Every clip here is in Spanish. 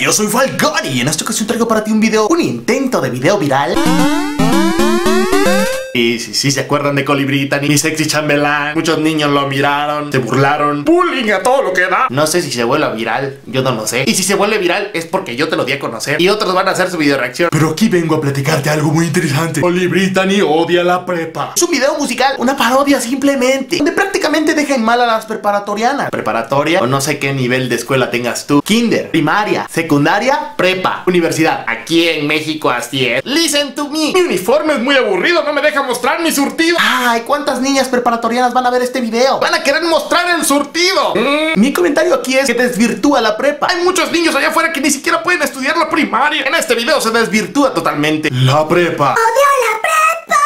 Yo soy Falconi y en esta ocasión traigo para ti un video, un intento de video viral y si se acuerdan de Colibrita ni Sexy Chambelán. Muchos niños lo miraron, se burlaron. Bullying a todo lo que da. No sé si se vuelve viral, yo no lo sé. Y si se vuelve viral es porque yo te lo di a conocer. Y otros van a hacer su video reacción. Pero aquí vengo a platicarte algo muy interesante. Colibrita ni odia la prepa. Es un video musical, una parodia simplemente. Donde prácticamente deja en mal a las preparatorianas. Preparatoria o no sé qué nivel de escuela tengas tú. Kinder, primaria, secundaria, prepa, universidad. Aquí en México así es. Listen to me. Mi uniforme es muy aburrido, no me deja mostrar mi surtido. Ay, ¿cuántas niñas preparatorianas van a ver este video? Van a querer mostrar el surtido. Mm. Mi comentario aquí es que desvirtúa la prepa. Hay muchos niños allá afuera que ni siquiera pueden estudiar la primaria. En este video se desvirtúa totalmente la prepa. ¡Odio la prepa!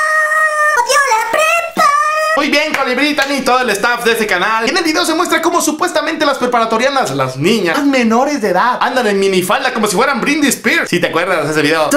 ¡Odio la prepa! Muy bien, Calibrita y todo el staff de ese canal. En el video se muestra cómo supuestamente las preparatorianas, las niñas, menores de edad, andan en minifalda como si fueran Brindy Spears. Si te acuerdas de ese video.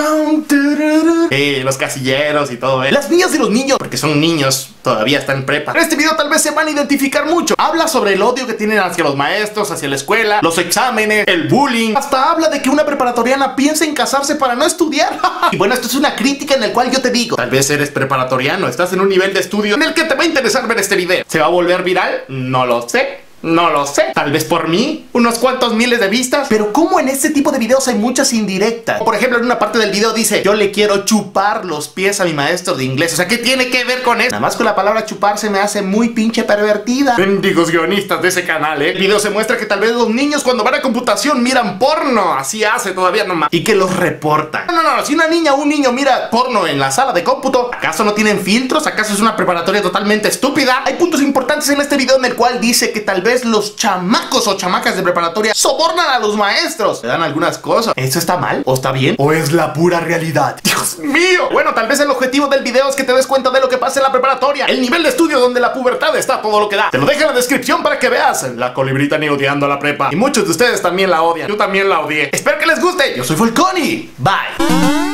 Eh, los casilleros y todo, ¿eh? Las niñas y los niños, porque son niños, todavía están en prepa. En este video tal vez se van a identificar mucho. Habla sobre el odio que tienen hacia los maestros, hacia la escuela, los exámenes, el bullying. Hasta habla de que una preparatoriana piensa en casarse para no estudiar. y bueno, esto es una crítica en la cual yo te digo, tal vez eres preparatoriano, estás en un nivel de estudio en el que te va a interesar ver este video. ¿Se va a volver viral? No lo sé. No lo sé. Tal vez por mí, unos cuantos miles de vistas. Pero como en este tipo de videos hay muchas indirectas. Por ejemplo, en una parte del video dice, yo le quiero chupar los pies a mi maestro de inglés. O sea, ¿qué tiene que ver con eso? Nada más con la palabra chupar se me hace muy pinche pervertida. Bendigos guionistas de ese canal, ¿eh? El video se muestra que tal vez los niños cuando van a computación miran porno. Así hace todavía nomás. Y que los reportan. No, no, no. Si una niña o un niño mira porno en la sala de cómputo, ¿acaso no tienen filtros? ¿Acaso es una preparatoria totalmente estúpida? Hay puntos importantes en este video en el cual dice que tal vez los chamacos o chamacas de preparatoria sobornan a los maestros. Le dan algunas cosas. ¿Eso está mal? ¿O está bien? ¿O es la pura realidad? ¡Dios mío! Bueno, tal vez el objetivo del video es que te des cuenta de lo que pasa en la preparatoria. El nivel de estudio donde la pubertad está todo lo que da. Te lo dejo en la descripción para que veas. La colibrita ni odiando a la prepa. Y muchos de ustedes también la odian. Yo también la odié. Espero que les guste. Yo soy Fulconi. Bye.